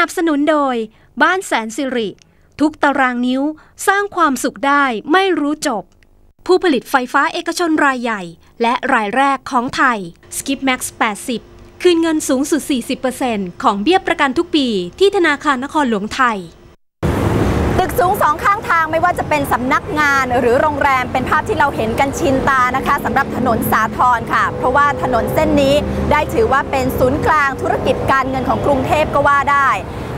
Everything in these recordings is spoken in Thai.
นับสนุนโดย บ้านแสนสิริ ทุกตารางนิ้วสร้างความสุขได้ไม่รู้จบ ผู้ผลิตไฟฟ้าเอกชนรายใหญ่ และรายแรกของไทย Skip Max 80 คืนเงินสูงสุด 40%ของเบี้ยประกันทุกปีที่ธนาคารนครหลวงไทย สูงสองข้างทางไม่ว่าจะเป็นสำนักงานหรือโรงแรมเป็นภาพที่เราเห็นกันชินตานะคะสำหรับถนนสาทรค่ะ เพราะว่าถนนเส้นนี้ได้ถือว่าเป็นศูนย์กลางธุรกิจการเงินของกรุงเทพก็ว่าได้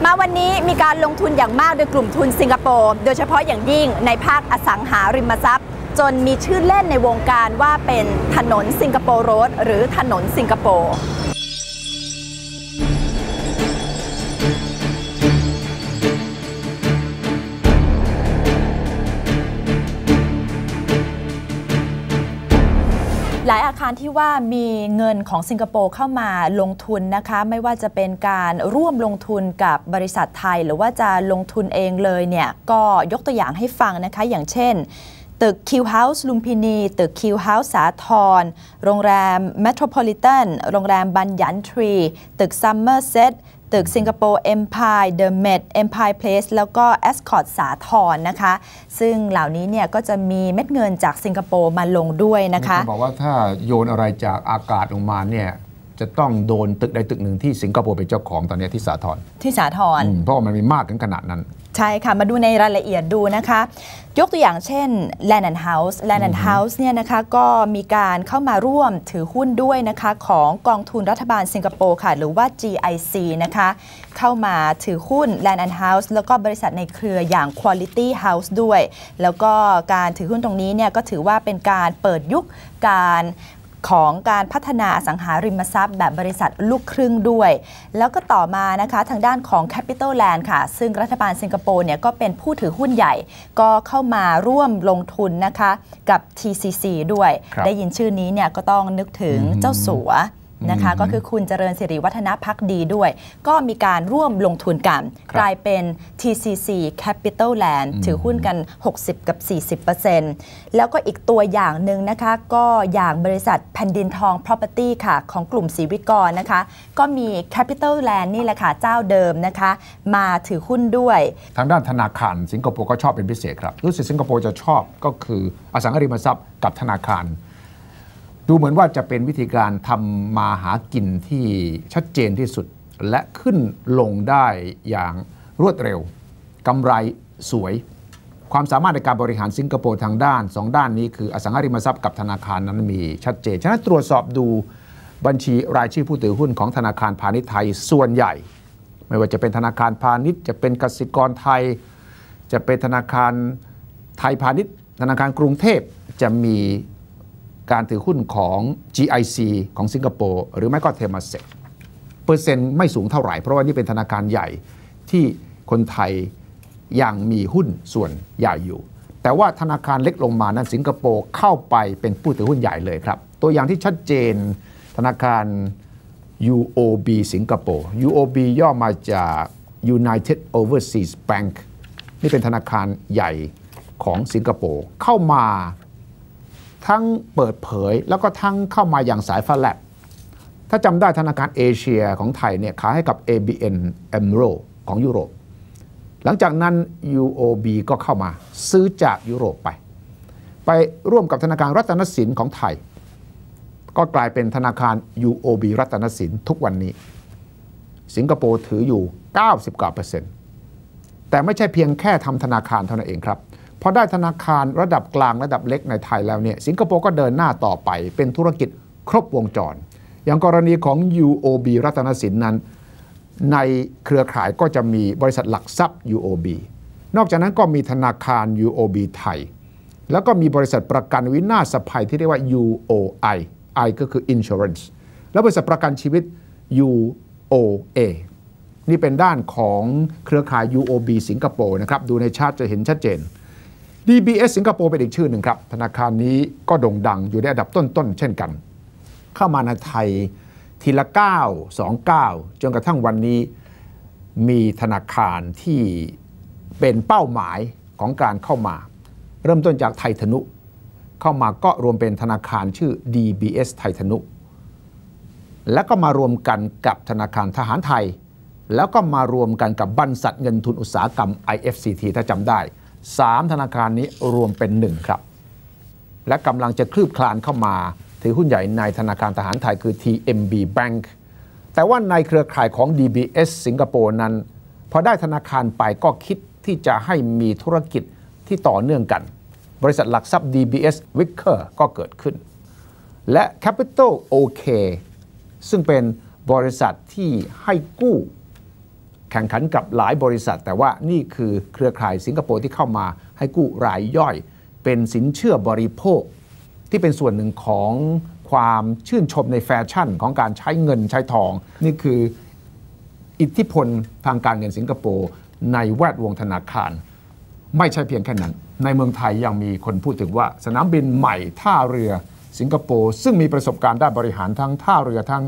มาวันนี้มีการลงทุนอย่างมากโดยกลุ่มทุนสิงคโปร์โดยเฉพาะอย่างยิ่งในภาคอสังหาริมทรัพย์ จนมีชื่อเล่นในวงการว่าเป็นถนนสิงคโปร์โรดหรือถนนสิงคโปร์ หลายอาคารที่ว่ามีเงินของสิงคโปร์เข้ามาลงทุนนะคะ ไม่ว่าจะเป็นการร่วมลงทุนกับบริษัทไทย หรือว่าจะลงทุนเองเลยเนี่ยก็ยกตัวอย่างให้ฟังนะคะ อย่างเช่น ตึก Q House ลุมพินี ตึก Q House สาทรโรงแรม Metropolitan โรงแรมบันยันทรี ตึก Somerset ตึ กสิงคโปร์ Empire The Met Empire Place แล้วก็ Ascot สาทรนะคะ ซึ่งเหล่านี้เนี่ยก็จะมีเม็ดเงินจากสิงคโปร์มาลงด้วยนะคะมีบอกว่าถ้าโยนอะไรจากอากาศลงมาเนี่ยจะต้องโดนตึกใดตึกหนึ่งที่สิงคโปร์เป็นเจ้าของตอนนี้ที่สาทรที่สาทรอืมเพราะว่ามันมีมากถึงขนาดนั้น ใช่ค่ะ มาดูในรายละเอียดดูนะคะ ยกตัวอย่างเช่น Land and House Land and House เนี่ยนะคะก็มีการเข้ามาร่วมถือหุ้นด้วยนะคะ ของกองทุนรัฐบาลสิงคโปร์ค่ะ หรือว่า GIC นะคะ เข้ามาถือหุ้น Land and House แล้วก็บริษัทในเครืออย่าง Quality House ด้วย แล้วก็การถือหุ้นตรงนี้เนี่ยก็ถือว่าเป็นการเปิดยุคการ ของการพัฒนาอสังหาริมทรัพย์ แบบบริษัทลูกครึ่งด้วย แล้วก็ต่อมานะคะทางด้านของ Capital Land ค่ะ ซึ่งรัฐบาลสิงคโปร์เนี่ยก็เป็นผู้ถือหุ้นใหญ่ ก็เข้ามาร่วมลงทุนนะคะกับ TCC ด้วยครับได้ยินชื่อนี้เนี่ยก็ต้องนึกถึงอืมเจ้าสัว นะคะอืมก็คือคุณเจริญสิริวัฒนพักดีด้วย ก็มีการร่วมลงทุนกันครับกลายเป็น TCC Capital Land อืมถือหุ้นกัน 60 กับ 40%แล้วก็อีกตัวอย่างหนึ่งนะคะ ก็อย่างบริษัทแผ่นดินทอง Property ค่ะ ของกลุ่มศรีวิกรนะคะ ก็มี Capital Land นี่แหละค่ะ เจ้าเดิมนะคะ มาถือหุ้นด้วย ทางด้านธนาคารสิงคโปร์ก็ชอบเป็นพิเศษครับรู้สึกสิงคโปร์จะชอบก็คืออสังหาริมทรัพย์กับธนาคาร ดูเหมือนว่าจะเป็นวิธีการทำมาหากินที่ชัดเจนที่สุดและขึ้นลงได้อย่างรวดเร็วกำไรสวย ความสามารถในการบริหารสิงคโปร์ทางด้านสองด้านนี้คืออสังหาริมทรัพย์กับธนาคารนั้นมีชัดเจน ฉะนั้นตรวจสอบดูบัญชีรายชื่อผู้ถือหุ้นของธนาคารพาณิชย์ไทยส่วนใหญ่ ไม่ว่าจะเป็นธนาคารพาณิชย์ จะเป็นกสิกรไทย จะเป็นธนาคารไทยพาณิชย์ ธนาคารกรุงเทพจะมี การถือหุ้นของ GIC ของสิงคโปร์หรือไม่ก็เทมาเซกเปอร์เซ็นต์ไม่สูงเท่าไหร่ เพราะว่านี่เป็นธนาคารใหญ่ที่คนไทยยังมีหุ้นส่วนใหญ่อยู่ แต่ว่าธนาคารเล็กลงมานั้นสิงคโปร์เข้าไปเป็นผู้ถือหุ้นใหญ่เลยครับ ตัวอย่างที่ชัดเจนธนาคาร UOB สิงคโปร์ UOB ย่อมาจาก United Overseas Bank นี่เป็นธนาคารใหญ่ของสิงคโปร์เข้ามา ทั้งเปิดเผย แล้วก็ทั้งเข้ามาอย่างสายฟ้าแลบถ้าจำได้ธนาคารเอเชียของไทยเนี่ยขายให้กับ ABN AMRO ของยุโรป หลังจากนั้น UOB ก็เข้ามาซื้อจากยุโรปไป ไปร่วมกับธนาคารรัตนสินของไทย ก็กลายเป็นธนาคาร UOB รัตนสินทุกวันนี้ สิงคโปร์ถืออยู่ 90กว่าเปอร์เซ็นต์แต่ไม่ใช่เพียงแค่ทำธนาคารเท่านั้นเองครับ พอได้ธนาคารระดับกลางระดับเล็กในไทยแล้วเนี่ยสิงคโปร์ก็เดินหน้าต่อไปเป็นธุรกิจครบวงจร อย่างกรณีของ UOB รัตนสินนั้น ในเครือข่ายก็จะมีบริษัทหลักทรัพย์ UOB นอกจากนั้นก็มีธนาคาร UOB ไทย แล้วก็มีบริษัทประกันวินาศภัยที่เรียกว่า UOI I ก็คือ insurance และบริษัทประกันชีวิต UOA นี่เป็นด้านของเครือข่าย UOB สิงคโปร์นะครับ ดูในชาร์ตจะเห็นชัดเจน DBS สิงคโปร์เป็นอีกชื่อหนึ่งครับ ธนาคารนี้ก็โด่งดังอยู่ในอันดับต้นๆ เช่นกัน เข้ามาในไทยทีละ 9 2 9 จนกระทั่งวันนี้มีธนาคารที่เป็นเป้าหมายของการเข้ามา เริ่มต้นจากไทยธนุ เข้ามาก็รวมเป็นธนาคารชื่อ DBS ไทยธนุ และก็มารวมกันกับธนาคารทหารไทย แล้วก็มารวมกันกับบรรษัทเงินทุนอุตสาหกรรม IFCT ถ้าจำได้ 3 ธนาคารนี้รวมเป็นหนึ่งครับ และกำลังจะคลืบคลานเข้ามา ถือหุ้นใหญ่ในธนาคารทหารไทยคือ TMB Bank แต่ว่าในเครือข่ายของ DBS สิงคโปร์นั้น พอได้ธนาคารไปก็คิดที่จะให้มีธุรกิจที่ต่อเนื่องกัน บริษัทหลักทรัพย์ DBS Wicker ก็เกิดขึ้น และ Capital OK ซึ่งเป็นบริษัทที่ให้กู้ แข่งขันกับหลายบริษัท แต่ว่านี่คือเครือข่ายสิงคโปร์ที่เข้ามาให้กู้รายย่อย เป็นสินเชื่อบริโภค ที่เป็นส่วนหนึ่งของความชื่นชมในแฟชั่นของการใช้เงินใช้ทอง นี่คืออิทธิพลทางการเงินสิงคโปร์ในแวดวงธนาคาร ไม่ใช่เพียงแค่นั้น ในเมืองไทยยังมีคนพูดถึงว่า สนามบินใหม่ท่าเรือสิงคโปร์ซึ่งมีประสบการณ์ด้านบริหารทั้งท่าเรือทั้ง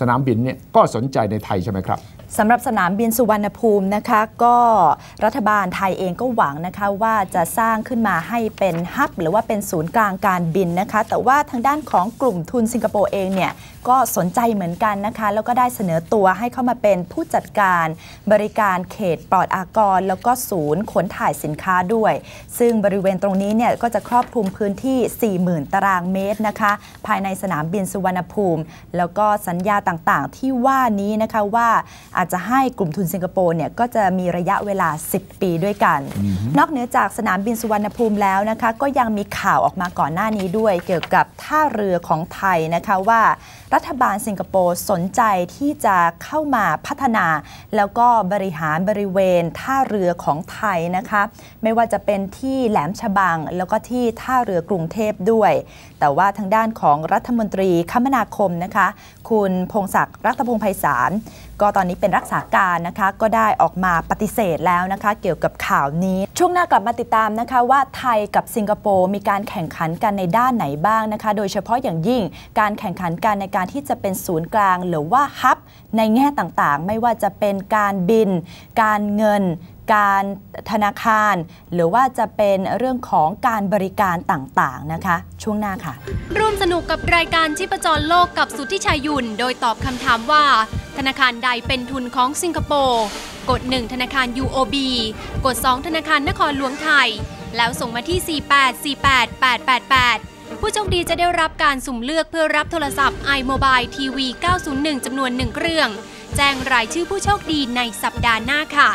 สนามบินเนี่ยก็สนใจในไทยใช่ไหมครับ สำหรับสนามบินสุวรรณภูมินะคะก็รัฐบาลไทยเองก็หวังนะคะว่าจะสร้างขึ้นมาให้เป็นฮับหรือว่าเป็นศูนย์กลางการบินนะคะ แต่ว่าทางด้านของกลุ่มทุนสิงคโปร์เองเนี่ยก็สนใจเหมือนกันนะคะ แล้วก็ได้เสนอตัวให้เข้ามาเป็นผู้จัดการบริการเขตปลอดอากร แล้วก็ศูนย์ขนถ่ายสินค้าด้วย ซึ่งบริเวณตรงนี้เนี่ยก็จะครอบคลุมพื้นที่ 40,000 ตารางเมตรนะคะ ภายในสนามบินสุวรรณภูมิ แล้วก็สัญญาต่างๆ ที่ว่านี้นะคะว่าอาจจะให้กลุ่มทุนสิงคโปร์เนี่ยก็จะมีระยะเวลา 10 ปีด้วยกัน นอกเหนือจากสนามบินสุวรรณภูมิแล้วนะคะก็ยังมีข่าวออกมาก่อนหน้านี้ด้วย เกี่ยวกับท่าเรือของไทยนะคะว่า รัฐบาลสิงคโปร์สนใจที่จะเข้ามาพัฒนา แล้วก็บริหารบริเวณท่าเรือของไทยนะคะไม่ว่าจะเป็นที่แหลมฉบัง แล้วก็ที่ท่าเรือกรุงเทพด้วย แต่ว่าทางด้านของรัฐมนตรีคมนาคมนะคะ คุณพงศักดิ์รัตพงษ์ไพศาล ก็ตอนนี้เป็นรักษาการนะคะ ก็ได้ออกมาปฏิเสธแล้วนะคะ เกี่ยวกับข่าวนี้ ช่วงหน้ากลับมาติดตามนะคะว่าไทยกับสิงคโปร์มีการแข่งขันกันในด้านไหนบ้างนะคะ โดยเฉพาะอย่างยิ่งการแข่งขันกันในการที่จะเป็นศูนย์กลาง หรือว่าฮับในแง่ต่างๆ ไม่ว่าจะเป็นการบิน การเงิน การธนาคาร หรือว่าจะเป็นเรื่องของการบริการต่างๆนะคะ ช่วงหน้าค่ะ ร่วมสนุกกับรายการชิปจรโลกกับสุทธิชัยยุนโดยตอบคำถามว่า ธนาคารใดเป็นทุนของสิงคโปร์กด 1 ธนาคาร UOB กด 2 ธนาคารนครหลวงไทย แล้วส่งมาที่ 4848888 ผู้โชคดีจะได้รับการสุ่มเลือกเพื่อรับโทรศัพท์ iMobile TV 901 จำนวน 1 เครื่อง แจ้งรายชื่อผู้โชคดีในสัปดาห์หน้าค่ะ